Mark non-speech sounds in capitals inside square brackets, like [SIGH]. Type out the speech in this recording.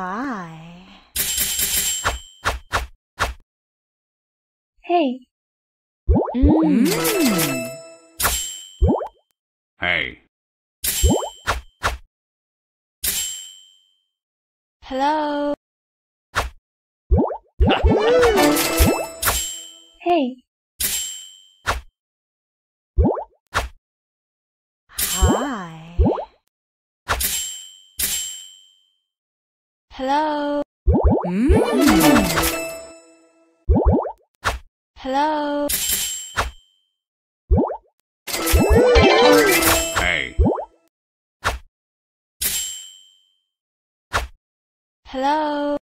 Hi. Hey. Mm. Hey. Hello. [LAUGHS] Hey. Hello. Hello. Hey. Hello.